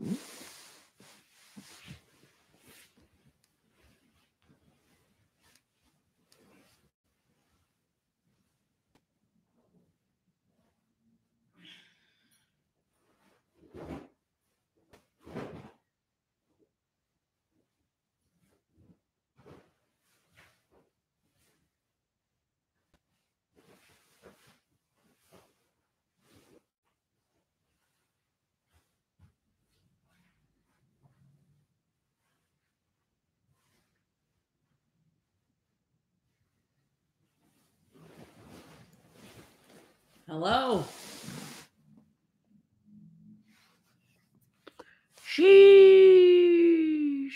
Mm-hmm. Hello. Sheesh.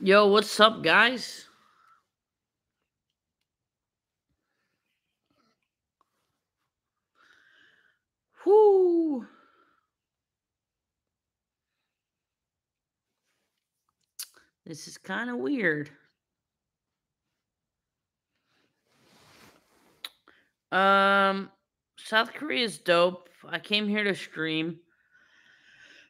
Yo, what's up, guys? Whoo. This is kind of weird. Um, South Korea is dope. I came here to stream.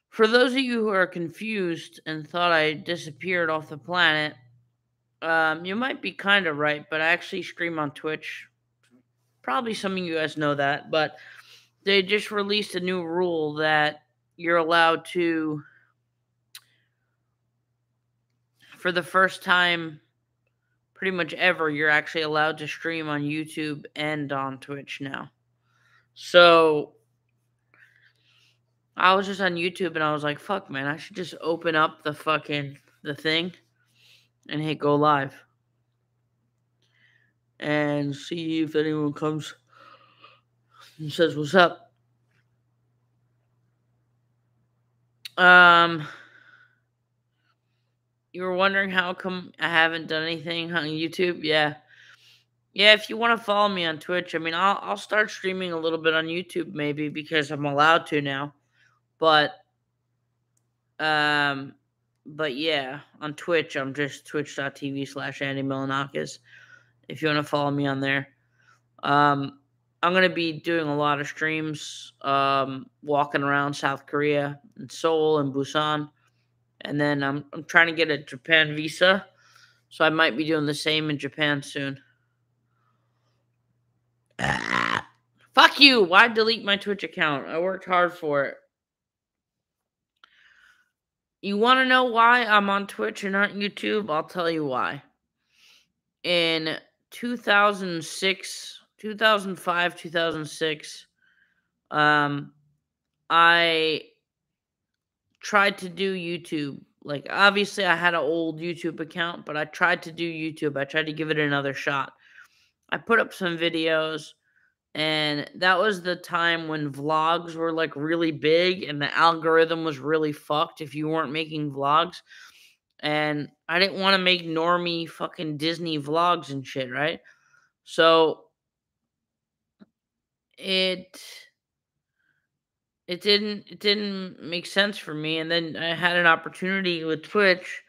For those of you who are confused and thought I disappeared off the planet, um, you might be kind of right, but I actually stream on Twitch. Probably some of you guys know that, but they just released a new rule that you're allowed to, for the first time pretty much ever, you're actually allowed to stream on YouTube and on Twitch now. So I was just on YouTube and I was like, fuck man, I should just open up the fucking the thing and hit go live. And see if anyone comes and says what's up. Um you were wondering how come I haven't done anything on YouTube? Yeah. Yeah, if you want to follow me on Twitch, I mean, I'll I'll start streaming a little bit on YouTube maybe because I'm allowed to now. But um but yeah, on Twitch, I'm just twitch.tv slash Andy Milonakis. If you want to follow me on there. Um I'm gonna be doing a lot of streams, um, walking around South Korea and Seoul and Busan and then I'm I'm trying to get a Japan visa, so I might be doing the same in Japan soon. Ah, fuck you! Why delete my Twitch account? I worked hard for it. You want to know why I'm on Twitch and not YouTube? I'll tell you why. In 2006, 2005, 2006, um, I tried to do YouTube. Like obviously I had an old YouTube account, but I tried to do YouTube. I tried to give it another shot. I put up some videos and that was the time when vlogs were like really big and the algorithm was really fucked if you weren't making vlogs. And I didn't want to make normie fucking Disney vlogs and shit, right? So it it didn't it didn't make sense for me and then i had an opportunity with twitch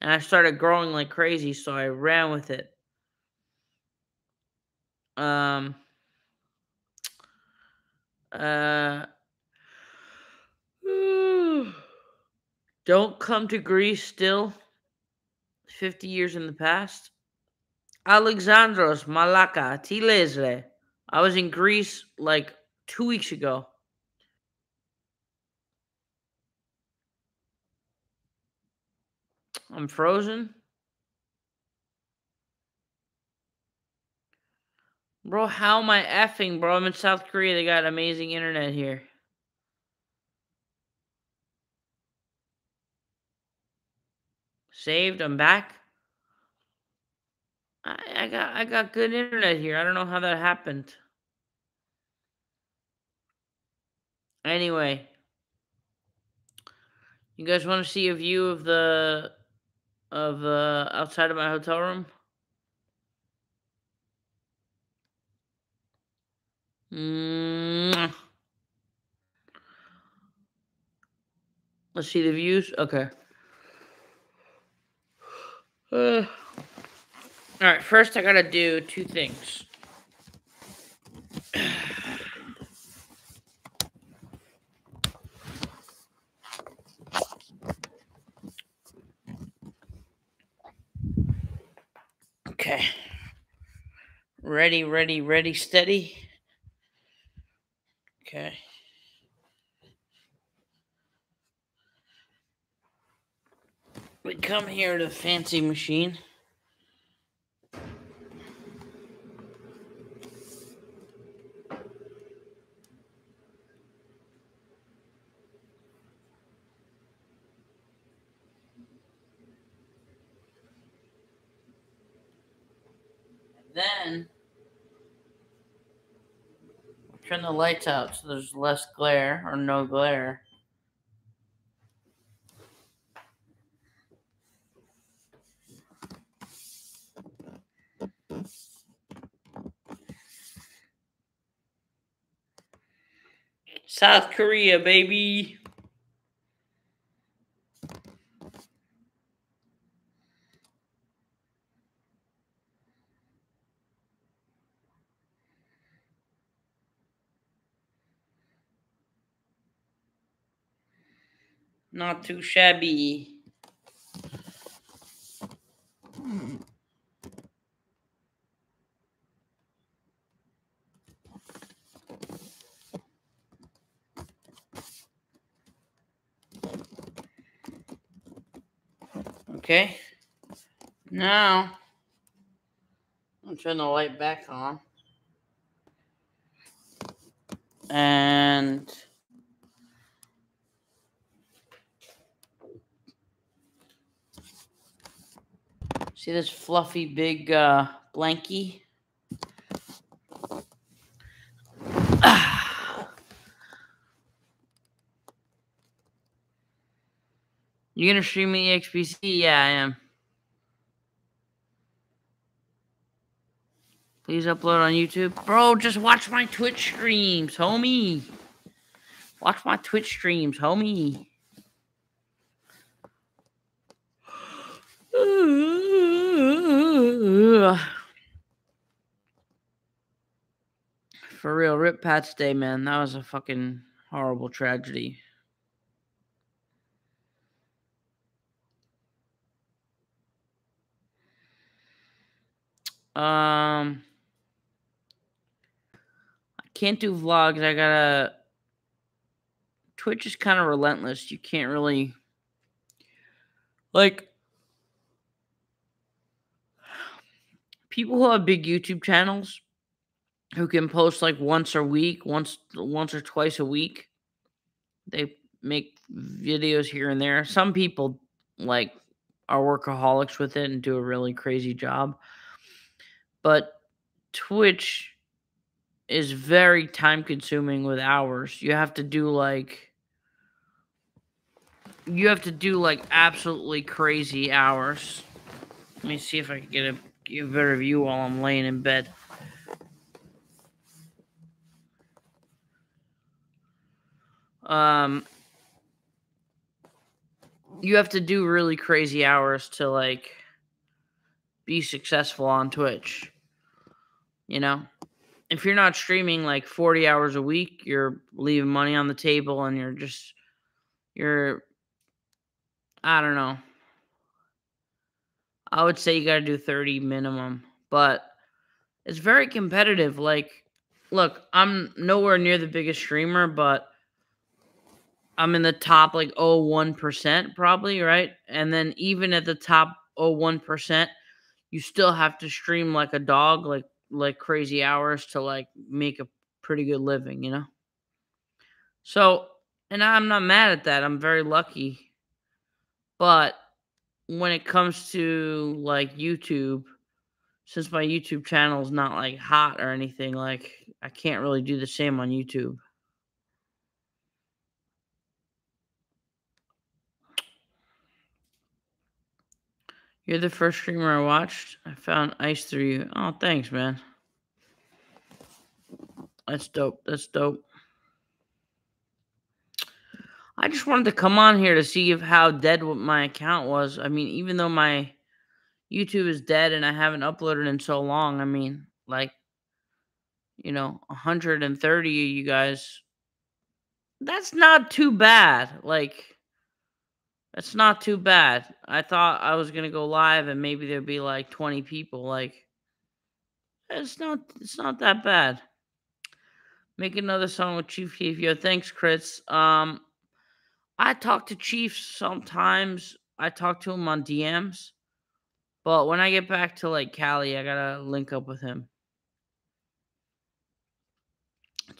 and i started growing like crazy so i ran with it. Um uh don't come to greece still. 50 years in the past. Alexandros malaka tilesre. I was in greece like two weeks ago I'm frozen. Bro, how am I effing, bro? I'm in South Korea. They got amazing internet here. Saved. I'm back. I, I got I got good internet here. I don't know how that happened. Anyway, you guys want to see a view of the of uh, outside of my hotel room. Let's see the views. Okay. Uh, all right. First, I gotta do two things. Okay. Ready, ready, ready, steady. Okay. We come here to the fancy machine. then turn the lights out so there's less glare or no glare. South Korea, baby. Not too shabby. Okay. Now, I'm turning the light back on. And See this fluffy big uh, blankie? You gonna stream me XBC? Yeah, I am. Please upload on YouTube. Bro, just watch my Twitch streams, homie. Watch my Twitch streams, homie. For real, Rip Pat's Day, man. That was a fucking horrible tragedy. Um, I can't do vlogs. I gotta. Twitch is kind of relentless. You can't really. Like, people who have big YouTube channels who can post like once a week, once once or twice a week. They make videos here and there. Some people like are workaholics with it and do a really crazy job. But Twitch is very time consuming with hours. You have to do like you have to do like absolutely crazy hours. Let me see if I can get a get a better view while I'm laying in bed. Um, you have to do really crazy hours to like be successful on Twitch. You know, if you're not streaming like 40 hours a week, you're leaving money on the table and you're just, you're, I don't know. I would say you got to do 30 minimum, but it's very competitive. Like, look, I'm nowhere near the biggest streamer, but I'm in the top like 01% probably, right? And then even at the top 01%, you still have to stream like a dog, like like crazy hours to like make a pretty good living, you know? So, and I'm not mad at that. I'm very lucky. But when it comes to like YouTube, since my YouTube channel is not like hot or anything, like I can't really do the same on YouTube. You're the first streamer I watched. I found ice through you. Oh, thanks, man. That's dope. That's dope. I just wanted to come on here to see if how dead my account was. I mean, even though my YouTube is dead and I haven't uploaded in so long, I mean, like, you know, 130 of you guys, that's not too bad. Like, That's not too bad. I thought I was gonna go live and maybe there'd be like 20 people. Like, it's not. It's not that bad. Make another song with Chief Keef. Yo, thanks, Chris. Um, I talk to Chiefs sometimes. I talk to him on DMs. But when I get back to like Cali, I gotta link up with him.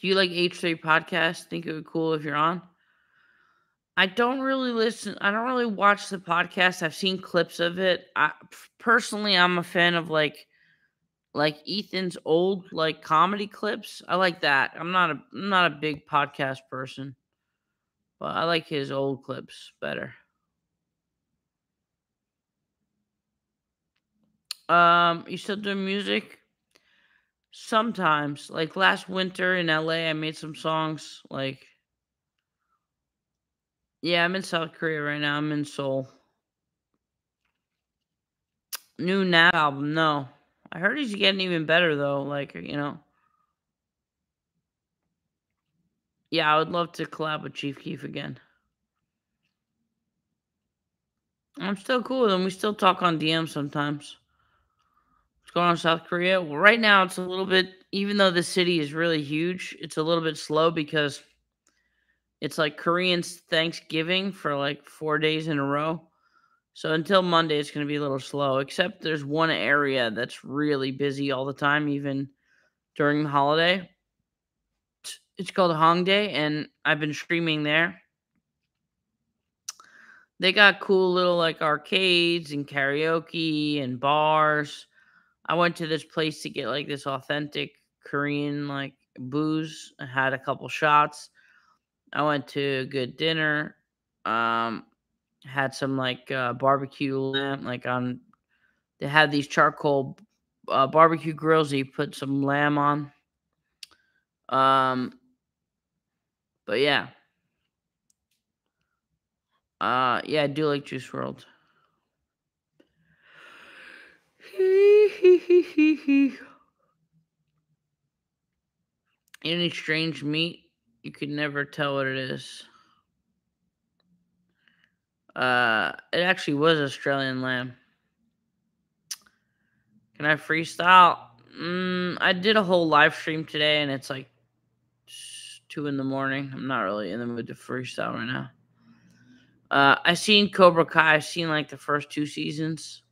Do you like H3 podcast? Think it would be cool if you're on? I don't really listen. I don't really watch the podcast. I've seen clips of it. I personally, I'm a fan of like, like Ethan's old like comedy clips. I like that. I'm not a I'm not a big podcast person, but I like his old clips better. Um, you still doing music? Sometimes, like last winter in LA, I made some songs. Like, yeah, I'm in South Korea right now. I'm in Seoul. New Nav album, no. I heard he's getting even better though. Like, you know. Yeah, I would love to collab with Chief Keef again. I'm still cool with him. We still talk on DM sometimes. What's going on South Korea? Well, right now it's a little bit, even though the city is really huge, it's a little bit slow because it's like Koreans Thanksgiving for like four days in a row. So until Monday, it's going to be a little slow, except there's one area that's really busy all the time, even during the holiday. It's called Hongdae, and I've been streaming there. They got cool little like arcades and karaoke and bars. I went to this place to get like this authentic Korean like booze. I had a couple shots. I went to a good dinner. Um, had some like uh, barbecue lamb, like on. They had these charcoal uh, barbecue grills. That you put some lamb on. Um, but yeah, uh, yeah, I do like Juice WRLD. Any strange meat, you could never tell what it is. Uh, it actually was Australian lamb. Can I freestyle? Mm, I did a whole live stream today, and it's like two in the morning. I'm not really in the mood to freestyle right now. Uh, I seen Cobra Kai. I've seen like the first two seasons.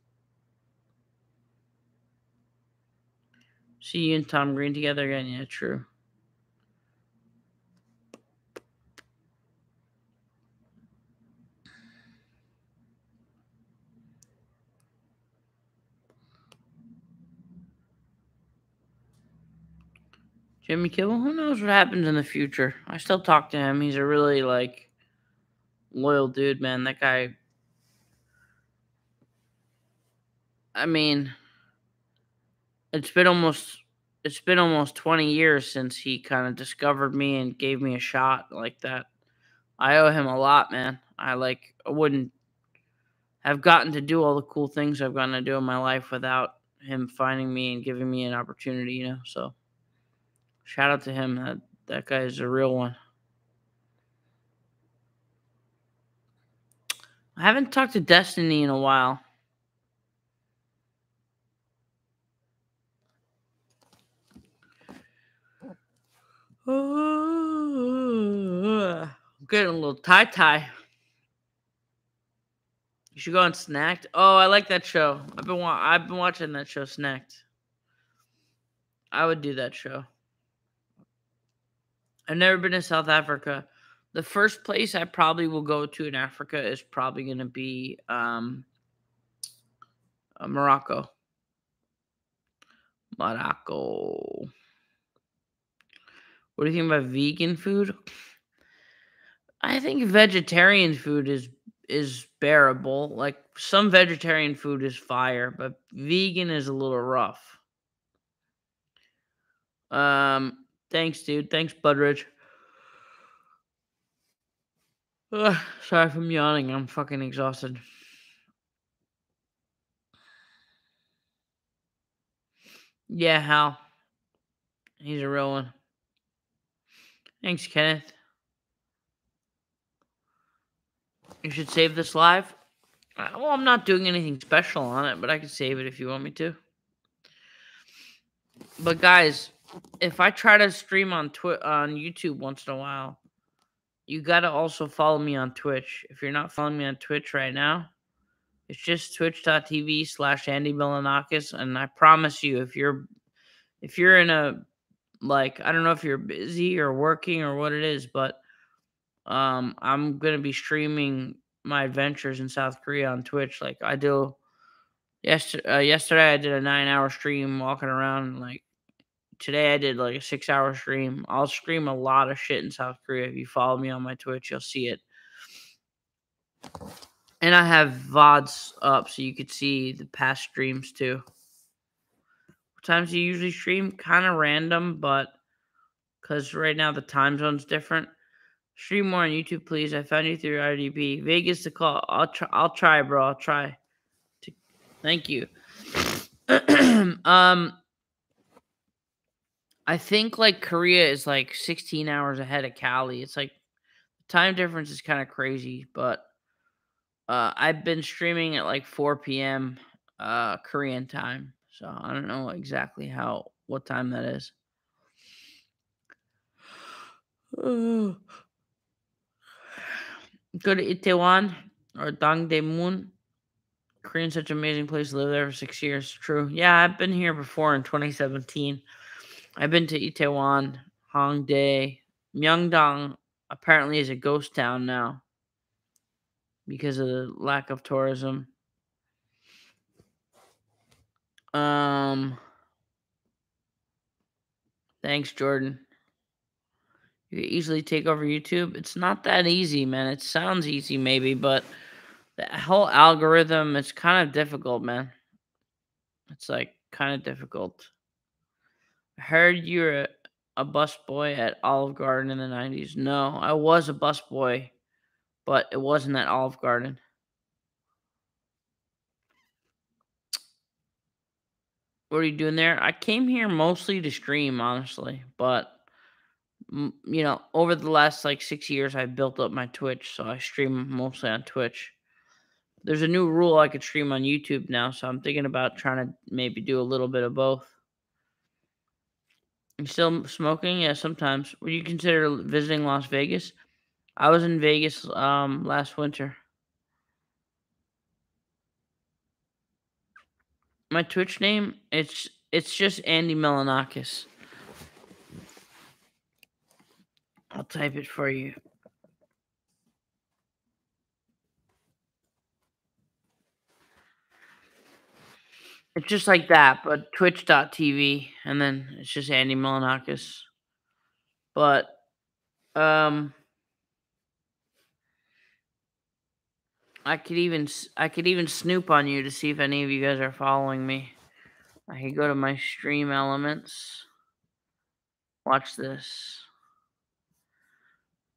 See you and Tom Green together again. Yeah, true. Jimmy Kimmel, who knows what happens in the future? I still talk to him. He's a really like loyal dude, man. That guy. I mean, it's been almost it's been almost 20 years since he kind of discovered me and gave me a shot like that. I owe him a lot, man. I like I wouldn't have gotten to do all the cool things I've gotten to do in my life without him finding me and giving me an opportunity, you know. So shout out to him. That that guy is a real one. I haven't talked to Destiny in a while. I'm getting a little tie tie. You should go on Snacked. Oh, I like that show. I've been wa- I've been watching that show, Snacked. I would do that show. I've never been to South Africa. The first place I probably will go to in Africa is probably going to be um, uh, Morocco. Morocco. What do you think about vegan food? I think vegetarian food is is bearable. Like some vegetarian food is fire, but vegan is a little rough. Um, thanks, dude. Thanks, Budridge. Ugh, sorry I'm yawning. I'm fucking exhausted. Yeah, Hal. He's a real one. Thanks, Kenneth. You should save this live. Uh, well, I'm not doing anything special on it, but I can save it if you want me to. But guys, if I try to stream on Twi- on YouTube once in a while, you gotta also follow me on Twitch. If you're not following me on Twitch right now, it's just twitch.tv slash Andy. And I promise you, if you're if you're in a like I don't know if you're busy or working or what it is, but um I'm gonna be streaming my adventures in South Korea on Twitch. Like I do yesterday uh, yesterday I did a nine hour stream walking around like today I did like a six hour stream. I'll stream a lot of shit in South Korea. If you follow me on my Twitch, you'll see it. And I have VODs up so you could see the past streams too. What times do you usually stream? Kind of random, but because right now the time zone's different. Stream more on YouTube, please. I found you through IDP. Vegas to call. I'll try. I'll try, bro. I'll try. To, thank you. um, I think like Korea is like 16 hours ahead of Cali. It's like the time difference is kind of crazy, but uh, I've been streaming at like 4 p.m. Uh, Korean time, so I don't know exactly how what time that is. Go to Itaewon or Dongdaemun. Korea's such an amazing place to live there for six years. True. Yeah, I've been here before in 2017. I've been to Itaewon, Hongdae, Myeongdong. Apparently, is a ghost town now because of the lack of tourism. Um. Thanks, Jordan. You could easily take over YouTube. It's not that easy, man. It sounds easy, maybe, but the whole algorithm it's kind of difficult, man. It's like kind of difficult. Heard you were a, a bus boy at Olive Garden in the 90s. No, I was a bus boy, but it wasn't at Olive Garden. What are you doing there? I came here mostly to stream, honestly, but you know, over the last like six years, I built up my Twitch, so I stream mostly on Twitch. There's a new rule I could stream on YouTube now, so I'm thinking about trying to maybe do a little bit of both. Still smoking? Yeah, sometimes. Would you consider visiting Las Vegas? I was in Vegas um last winter. My Twitch name it's it's just Andy Milonakis. I'll type it for you. It's just like that, but twitch.tv and then it's just Andy Milonakis. But um I could even I could even snoop on you to see if any of you guys are following me. I could go to my stream elements. Watch this.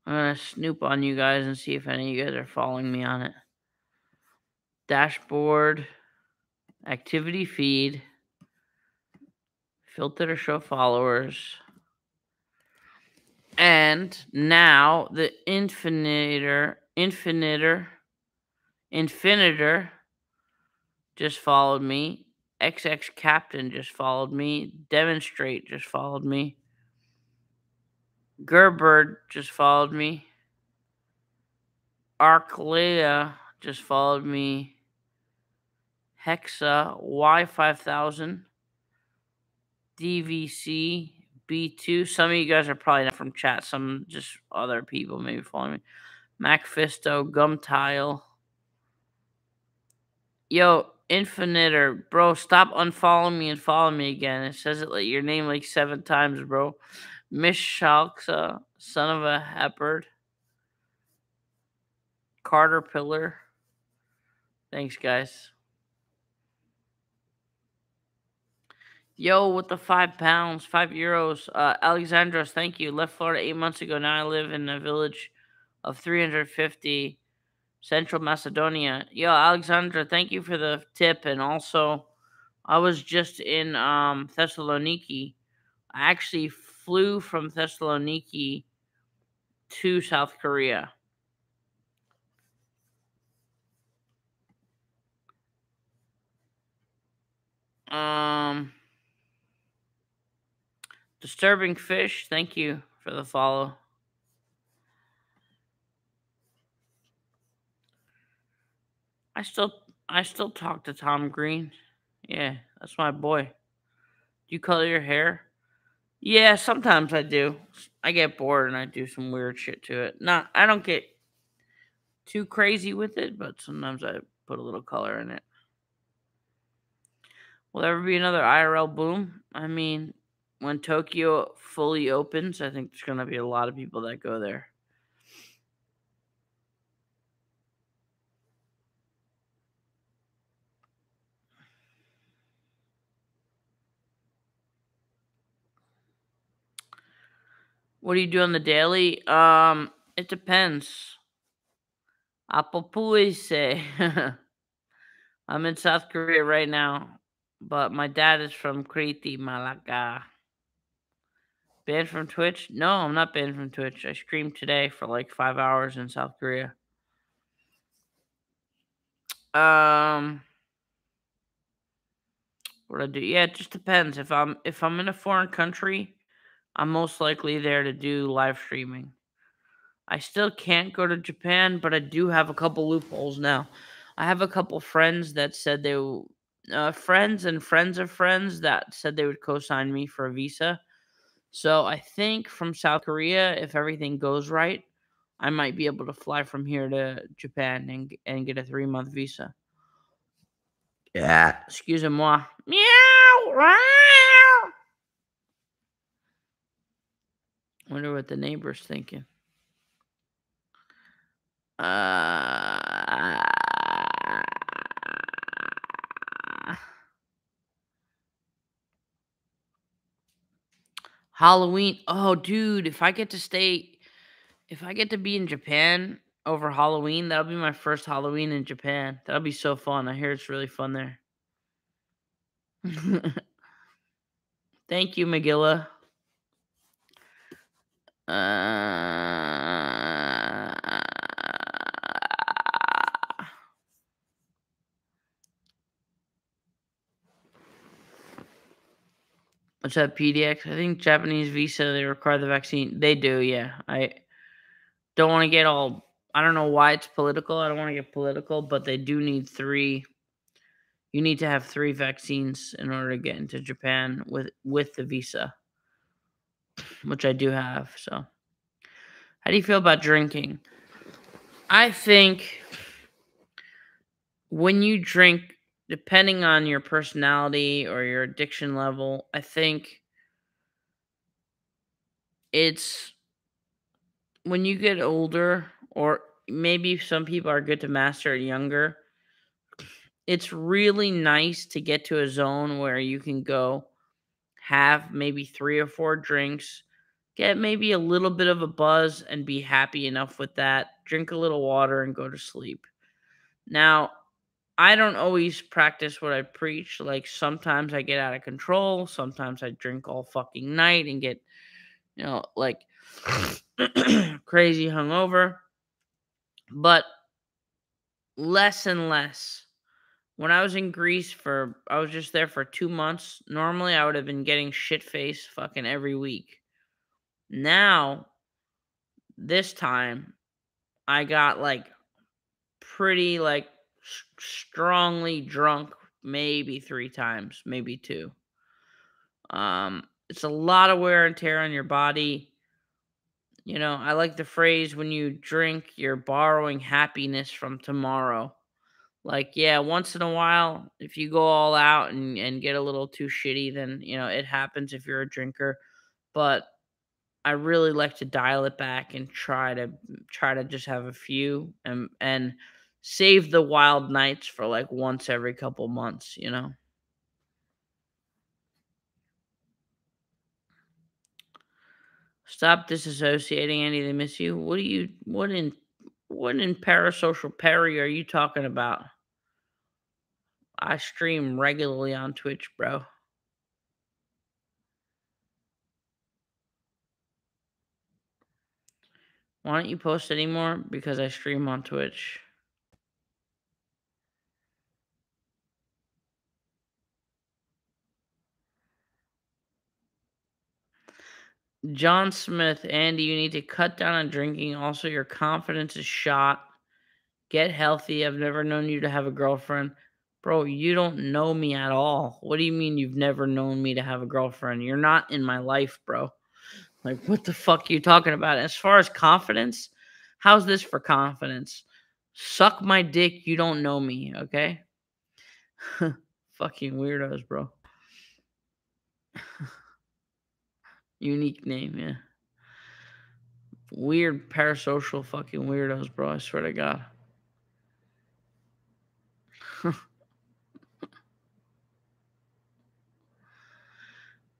I'm gonna snoop on you guys and see if any of you guys are following me on it. Dashboard, activity feed, filter to show followers. And now the infiniter, infiniter, infiniter just followed me. XX Captain just followed me. Demonstrate just followed me. Gerbird just followed me. Arclea just followed me. Hexa Y5000. DVC B2. Some of you guys are probably not from chat. Some just other people maybe following me. Macfisto, Gumtile. Yo, Infinite or bro, stop unfollowing me and follow me again. It says it like your name like seven times, bro. Miss Shalksa, son of a hepherd. Carter Pillar. Thanks, guys. Yo, with the five pounds, five euros. Uh, Alexandros, thank you. Left Florida eight months ago. Now I live in a village of 350 Central Macedonia. Yo, Alexandra, thank you for the tip. And also, I was just in um, Thessaloniki. I actually flew from Thessaloniki to South Korea. Um disturbing fish. Thank you for the follow. I still I still talk to Tom Green. Yeah, that's my boy. Do you color your hair? Yeah, sometimes I do. I get bored and I do some weird shit to it. Not I don't get too crazy with it, but sometimes I put a little color in it. Will there ever be another IRL boom? I mean, when Tokyo fully opens, I think there's going to be a lot of people that go there. What do you do on the daily? Um, it depends. Apopuise. I'm in South Korea right now, but my dad is from Kriti, Malaga. Banned from Twitch? No, I'm not banned from Twitch. I streamed today for like five hours in South Korea. Um, what I do? Yeah, it just depends. If I'm if I'm in a foreign country, I'm most likely there to do live streaming. I still can't go to Japan, but I do have a couple loopholes now. I have a couple friends that said they uh, friends and friends of friends that said they would co-sign me for a visa. So I think from South Korea, if everything goes right, I might be able to fly from here to Japan and and get a three month visa. Yeah. Excusez-moi. Meow. Wonder what the neighbor's thinking. Uh, Halloween. Oh, dude, if I get to stay, if I get to be in Japan over Halloween, that'll be my first Halloween in Japan. That'll be so fun. I hear it's really fun there. Thank you, Magilla. Uh, what's PDX? I think Japanese visa they require the vaccine. They do, yeah. I don't want to get all I don't know why it's political. I don't want to get political, but they do need 3 you need to have 3 vaccines in order to get into Japan with with the visa which I do have. So, how do you feel about drinking? I think when you drink, depending on your personality or your addiction level, I think it's when you get older, or maybe some people are good to master it younger. It's really nice to get to a zone where you can go have maybe three or four drinks, get maybe a little bit of a buzz, and be happy enough with that. Drink a little water and go to sleep. Now, I don't always practice what I preach. Like sometimes I get out of control. Sometimes I drink all fucking night and get, you know, like crazy hungover. But less and less when I was in Greece for I was just there for two months. Normally I would have been getting shit faced fucking every week. Now, this time, I got like pretty like strongly drunk maybe three times, maybe two. Um, it's a lot of wear and tear on your body. You know, I like the phrase when you drink, you're borrowing happiness from tomorrow like yeah once in a while if you go all out and, and get a little too shitty then you know it happens if you're a drinker but i really like to dial it back and try to try to just have a few and and save the wild nights for like once every couple months you know stop disassociating any they miss you what do you what in what in parasocial Perry are you talking about? I stream regularly on Twitch, bro. Why don't you post anymore? Because I stream on Twitch. John Smith, Andy, you need to cut down on drinking. Also, your confidence is shot. Get healthy. I've never known you to have a girlfriend. Bro, you don't know me at all. What do you mean you've never known me to have a girlfriend? You're not in my life, bro. Like, what the fuck are you talking about? As far as confidence, how's this for confidence? Suck my dick. You don't know me, okay? Fucking weirdos, bro. Unique name, yeah. Weird parasocial fucking weirdos, bro. I swear to God.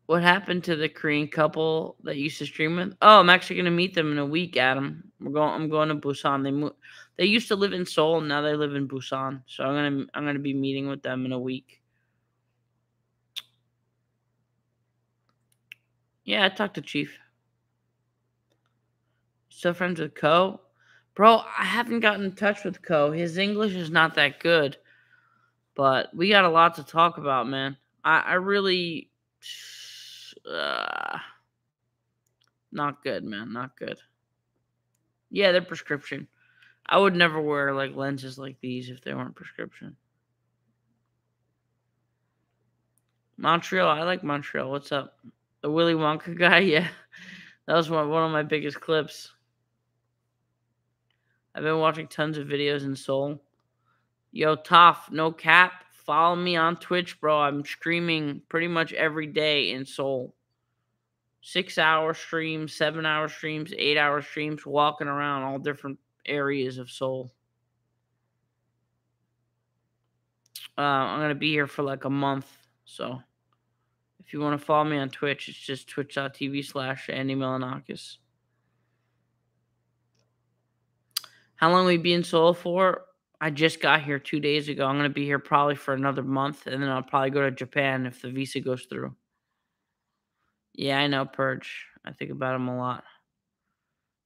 what happened to the Korean couple that used to stream with? Oh, I'm actually gonna meet them in a week, Adam. We're going. I'm going to Busan. They moved. They used to live in Seoul. And now they live in Busan. So I'm gonna. I'm gonna be meeting with them in a week. Yeah, I talked to Chief. Still friends with Co? Bro, I haven't gotten in touch with Co. His English is not that good. But we got a lot to talk about, man. I, I really uh, not good, man. Not good. Yeah, they're prescription. I would never wear like lenses like these if they weren't prescription. Montreal, I like Montreal. What's up? The Willy Wonka guy, yeah. That was one, one of my biggest clips. I've been watching tons of videos in Seoul. Yo, Toff, no cap. Follow me on Twitch, bro. I'm streaming pretty much every day in Seoul. Six hour streams, seven hour streams, eight hour streams, walking around all different areas of Seoul. Uh, I'm going to be here for like a month. So if you want to follow me on Twitch, it's just twitch.tv slash Andy Milonakis. How long we be in Seoul for? I just got here two days ago. I'm going to be here probably for another month, and then I'll probably go to Japan if the visa goes through. Yeah, I know Purge. I think about him a lot.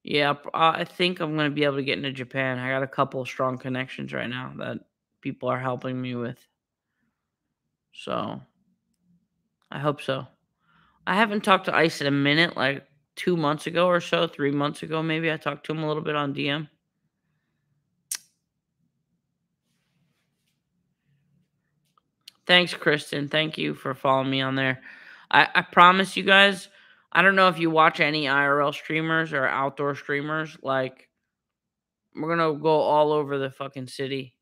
Yeah, uh, I think I'm going to be able to get into Japan. I got a couple strong connections right now that people are helping me with. So I hope so. I haven't talked to Ice in a minute, like two months ago or so, three months ago, maybe. I talked to him a little bit on DM. Thanks, Kristen. Thank you for following me on there. I, I promise you guys, I don't know if you watch any IRL streamers or outdoor streamers. Like, we're going to go all over the fucking city.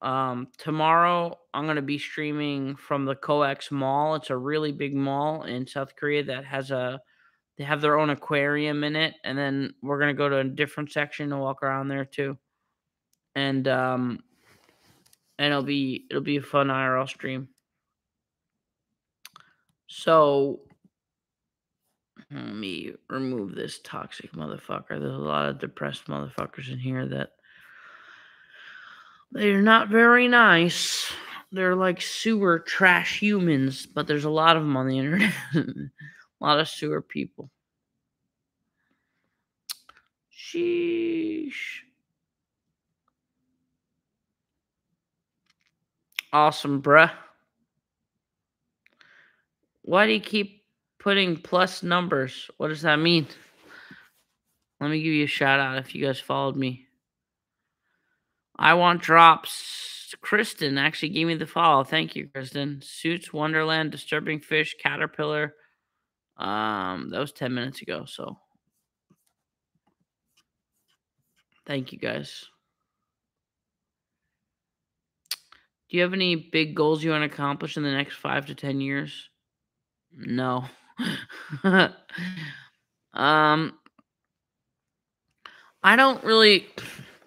Um, tomorrow, I'm going to be streaming from the COEX Mall. It's a really big mall in South Korea that has a. They have their own aquarium in it, and then we're gonna go to a different section to walk around there too. And um, and it'll be it'll be a fun IRL stream. So let me remove this toxic motherfucker. There's a lot of depressed motherfuckers in here that they're not very nice. They're like sewer trash humans, but there's a lot of them on the internet. a lot of sewer people. Sheesh. Awesome, bruh. Why do you keep putting plus numbers? What does that mean? Let me give you a shout out if you guys followed me. I want drops. Kristen actually gave me the follow. Thank you, Kristen. Suits, Wonderland, Disturbing Fish, Caterpillar. Um, that was 10 minutes ago, so thank you guys. Do you have any big goals you want to accomplish in the next five to 10 years? No. um, I don't really,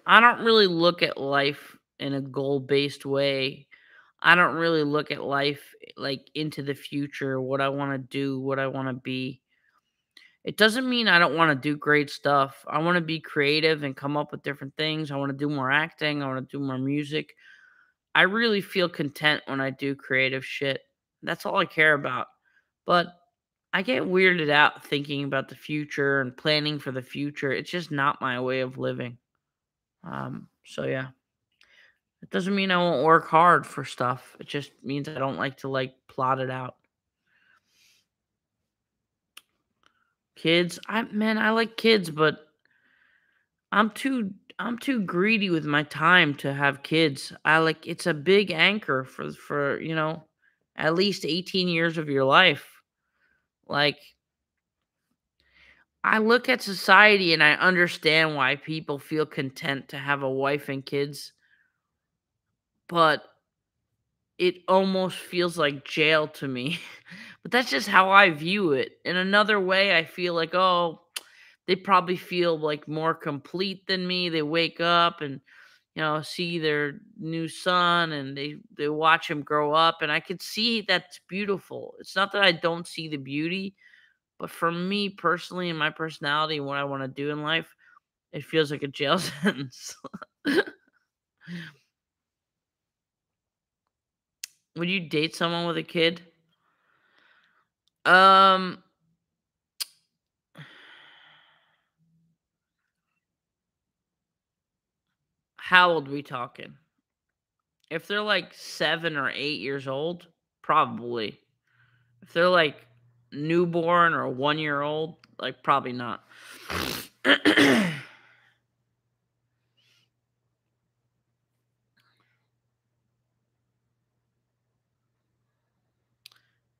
I don't really look at life in a goal based way. I don't really look at life eh, like into the future, what I want to do, what I want to be. It doesn't mean I don't want to do great stuff. I want to be creative and come up with different things. I want to do more acting. I want to do more music. I really feel content when I do creative shit. That's all I care about. But I get weirded out thinking about the future and planning for the future. It's just not my way of living. Um, so yeah. It doesn't mean I won't work hard for stuff. It just means I don't like to like plot it out. Kids, I man, I like kids, but I'm too I'm too greedy with my time to have kids. I like it's a big anchor for for, you know, at least 18 years of your life. Like I look at society and I understand why people feel content to have a wife and kids. But it almost feels like jail to me. but that's just how I view it. In another way, I feel like, oh, they probably feel like more complete than me. They wake up and you know see their new son and they they watch him grow up and I could see that's beautiful. It's not that I don't see the beauty, but for me personally and my personality and what I want to do in life, it feels like a jail sentence. Would you date someone with a kid? Um How old we talking? If they're like 7 or 8 years old, probably. If they're like newborn or 1 year old, like probably not.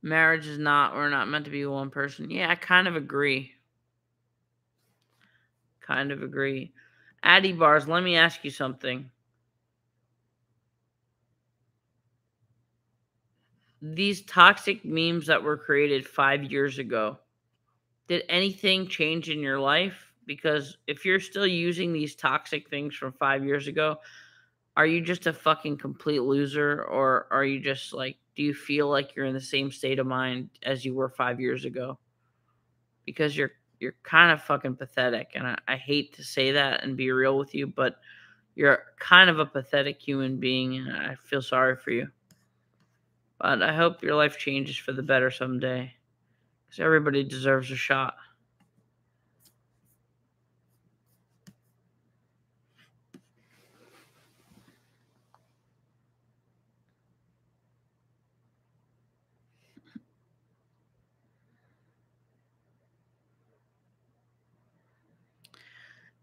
Marriage is not we're not meant to be one person. Yeah, I kind of agree. Kind of agree. Addy bars, let me ask you something. These toxic memes that were created 5 years ago. Did anything change in your life? Because if you're still using these toxic things from 5 years ago, are you just a fucking complete loser or are you just like do you feel like you're in the same state of mind as you were 5 years ago? Because you're you're kind of fucking pathetic and I, I hate to say that and be real with you, but you're kind of a pathetic human being and I feel sorry for you. But I hope your life changes for the better someday. Because everybody deserves a shot.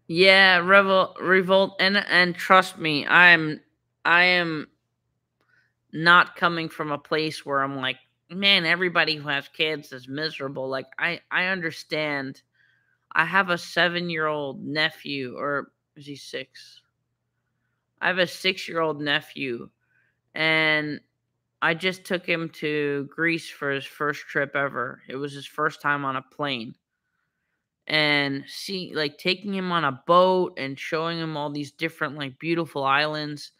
Yeah, revolt, revolt, and and trust me, I'm, I am not coming from a place where I'm like, man, everybody who has kids is miserable. Like I, I understand. I have a seven-year-old nephew, or is he six? I have a six-year-old nephew, and I just took him to Greece for his first trip ever. It was his first time on a plane and see like taking him on a boat and showing him all these different like beautiful islands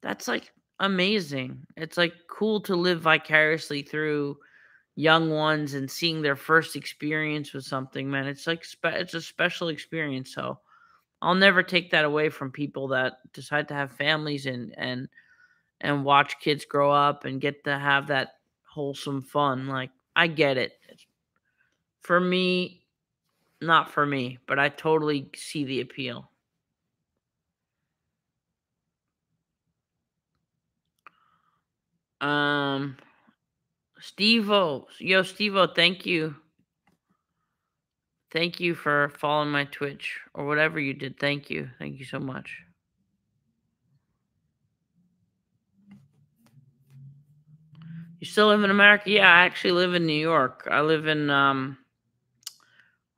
that's like amazing. It's like cool to live vicariously through young ones and seeing their first experience with something man. It's like spe- it's a special experience so i'll never take that away from people that decide to have families and and and watch kids grow up and get to have that wholesome fun like i get it. For me not for me, but I totally see the appeal. Um, Stevo, yo, Stevo, thank you. Thank you for following my Twitch or whatever you did. Thank you. Thank you so much. You still live in America? Yeah, I actually live in New York. I live in um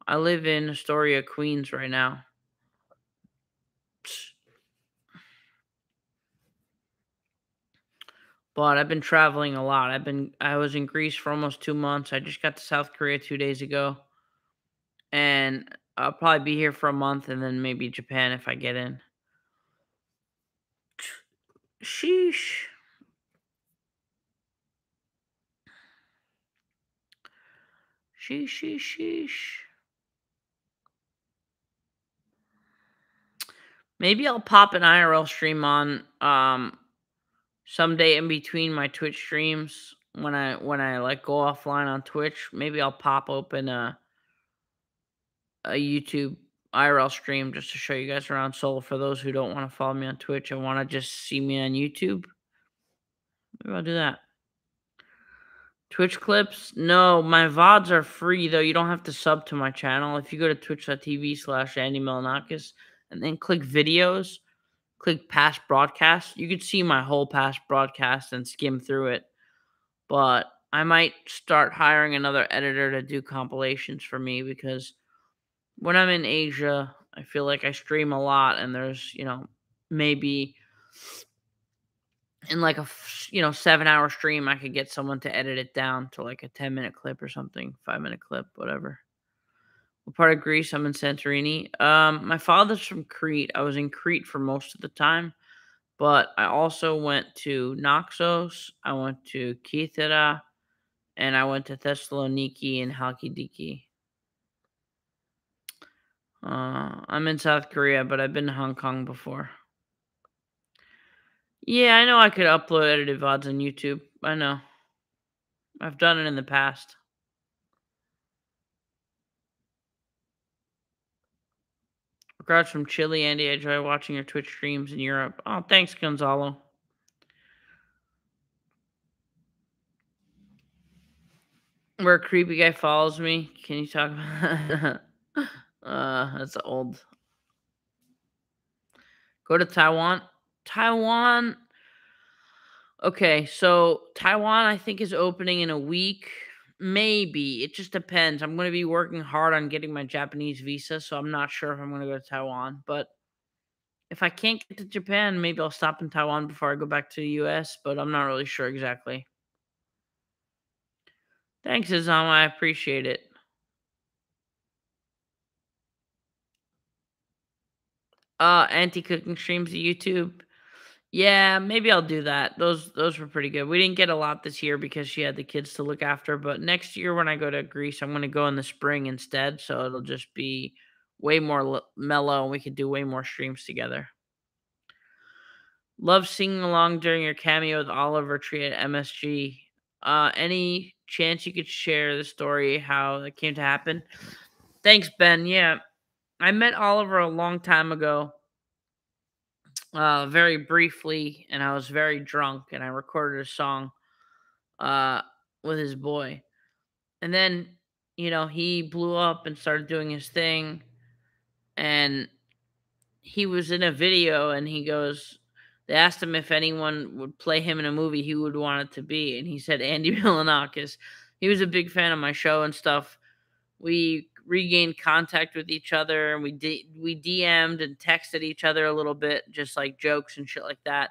I live in Astoria, Queens right now. But I've been traveling a lot. I've been I was in Greece for almost 2 months. I just got to South Korea 2 days ago. And I'll probably be here for a month and then maybe Japan if I get in. Sheesh. Sheesh, sheesh, sheesh. Maybe I'll pop an IRL stream on um someday in between my Twitch streams when I when I like go offline on Twitch. Maybe I'll pop open a a YouTube IRL stream just to show you guys around Seoul for those who don't want to follow me on Twitch and want to just see me on YouTube. Maybe I'll do that. Twitch clips? No, my VODs are free though. You don't have to sub to my channel. If you go to twitch.tv slash Andy Milonakis and then click videos, click past broadcast, you can see my whole past broadcast and skim through it. But I might start hiring another editor to do compilations for me because when I'm in Asia, I feel like I stream a lot and there's, you know, maybe in like a you know seven hour stream i could get someone to edit it down to like a 10 minute clip or something five minute clip whatever what part of greece i'm in santorini um my father's from crete i was in crete for most of the time but i also went to naxos i went to kythera and i went to thessaloniki and halkidiki uh, i'm in south korea but i've been to hong kong before yeah, I know I could upload edited VODs on YouTube. I know. I've done it in the past. Regards from Chile, Andy. I enjoy watching your Twitch streams in Europe. Oh, thanks, Gonzalo. Where a creepy guy follows me. Can you talk about uh that's old. Go to Taiwan. Taiwan. Okay, so Taiwan, I think, is opening in a week. Maybe. It just depends. I'm going to be working hard on getting my Japanese visa, so I'm not sure if I'm going to go to Taiwan. But if I can't get to Japan, maybe I'll stop in Taiwan before I go back to the US, but I'm not really sure exactly. Thanks, Izama. I appreciate it. Uh, anti cooking streams to YouTube. Yeah, maybe I'll do that. Those those were pretty good. We didn't get a lot this year because she had the kids to look after, but next year when I go to Greece, I'm going to go in the spring instead, so it'll just be way more mellow and we could do way more streams together. Love singing along during your cameo with Oliver Tree at MSG. Uh, any chance you could share the story how it came to happen? Thanks, Ben. Yeah, I met Oliver a long time ago uh, very briefly, and I was very drunk, and I recorded a song uh, with his boy. And then, you know, he blew up and started doing his thing, and he was in a video, and he goes, they asked him if anyone would play him in a movie he would want it to be, and he said Andy Milonakis. He was a big fan of my show and stuff. We regained contact with each other and we d- we DM'd and texted each other a little bit, just like jokes and shit like that.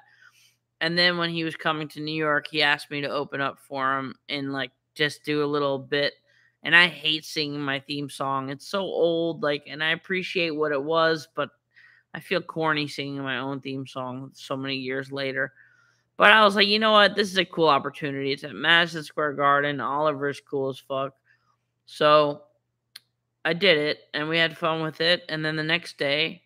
And then when he was coming to New York, he asked me to open up for him and like just do a little bit. And I hate singing my theme song. It's so old, like, and I appreciate what it was, but I feel corny singing my own theme song so many years later. But I was like, you know what? This is a cool opportunity. It's at Madison Square Garden. Oliver's cool as fuck. So I did it and we had fun with it. And then the next day,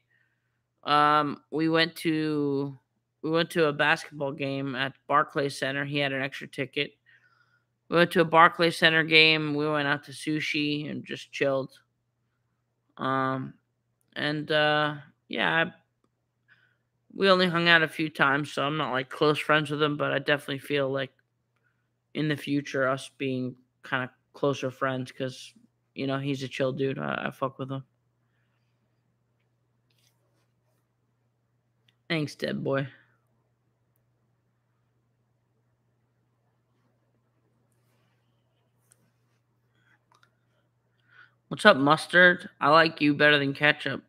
um, we went to we went to a basketball game at Barclays Center. He had an extra ticket. We went to a Barclays Center game. We went out to sushi and just chilled. Um, and uh, yeah, I, we only hung out a few times, so I'm not like close friends with him, but I definitely feel like in the future us being kind of closer friends because you know, he's a chill dude. I, I fuck with him. Thanks, dead boy. What's up, mustard? I like you better than ketchup.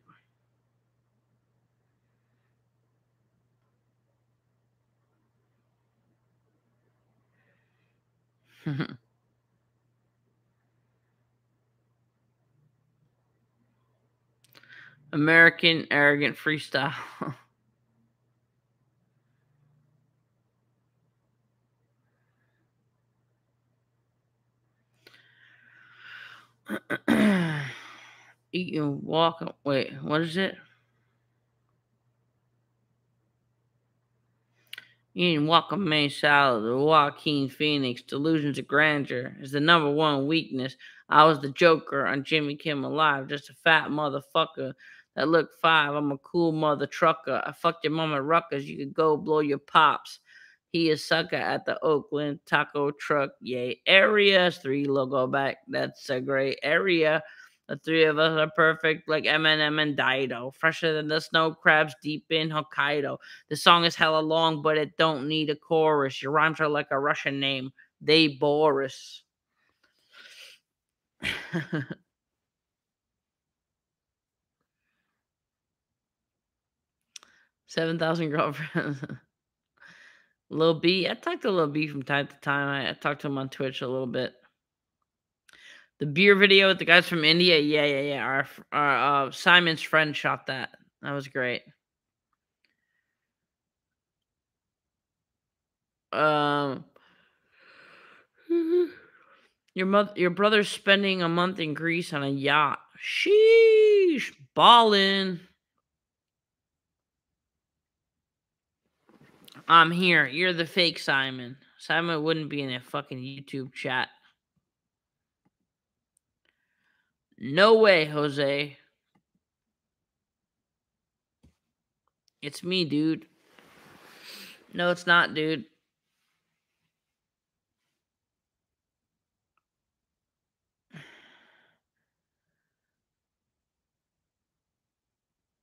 American arrogant freestyle. Eat and walk. Wait, what is it? Eating guacamole salad, the Joaquin Phoenix delusions of grandeur is the number one weakness. I was the Joker on Jimmy Kimmel Live, just a fat motherfucker that look five. I'm a cool mother trucker. I fucked your mama ruckers. You could go blow your pops. He is sucker at the Oakland Taco Truck Yay area. Three logo back. That's a great area. The three of us are perfect, like Eminem and Dido. Fresher than the snow crabs deep in Hokkaido. The song is hella long, but it don't need a chorus. Your rhymes are like a Russian name. They Boris. Seven thousand girlfriends. Lil B. I talked to Lil B from time to time. I, I talked to him on Twitch a little bit. The beer video with the guys from India. Yeah, yeah, yeah. Our, our uh, Simon's friend shot that. That was great. Um, your mother, your brother's spending a month in Greece on a yacht. Sheesh, ballin'. I'm here. You're the fake Simon. Simon wouldn't be in a fucking YouTube chat. No way, Jose. It's me, dude. No, it's not, dude.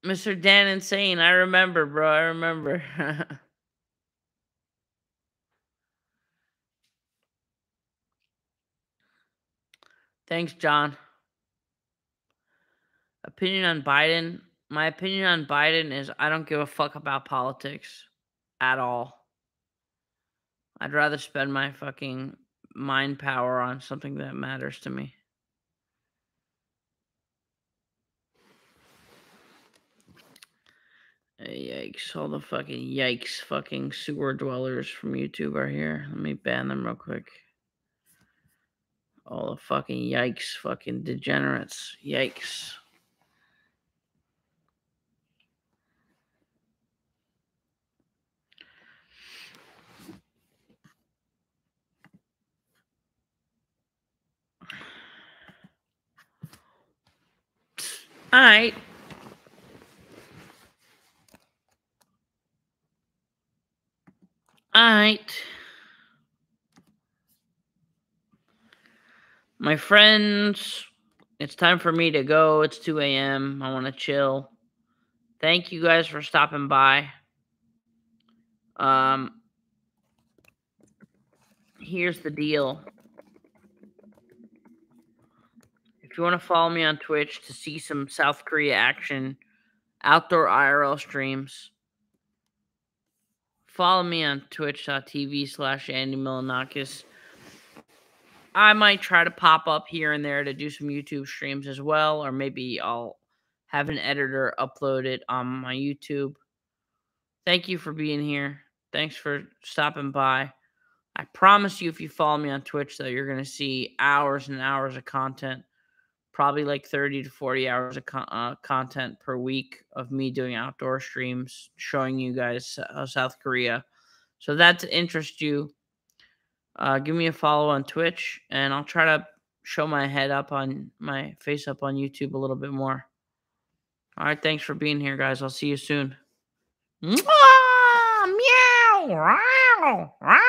Mr. Dan Insane, I remember, bro. I remember. Thanks, John. Opinion on Biden. My opinion on Biden is I don't give a fuck about politics at all. I'd rather spend my fucking mind power on something that matters to me. Yikes. All the fucking yikes fucking sewer dwellers from YouTube are here. Let me ban them real quick. All the fucking yikes fucking degenerates. Yikes. All right. All right. My friends, it's time for me to go. It's 2 a.m. I want to chill. Thank you guys for stopping by. Um, here's the deal. If you want to follow me on Twitch to see some South Korea action, outdoor IRL streams, Follow me on twitch.tv slash Andy Milonakis. I might try to pop up here and there to do some YouTube streams as well, or maybe I'll have an editor upload it on my YouTube. Thank you for being here. Thanks for stopping by. I promise you, if you follow me on Twitch, that you're going to see hours and hours of content probably like 30 to 40 hours of con- uh, content per week of me doing outdoor streams showing you guys uh, South Korea. So that interest you, uh, give me a follow on Twitch and I'll try to show my head up on my face up on YouTube a little bit more. All right, thanks for being here, guys. I'll see you soon. Meow, meow,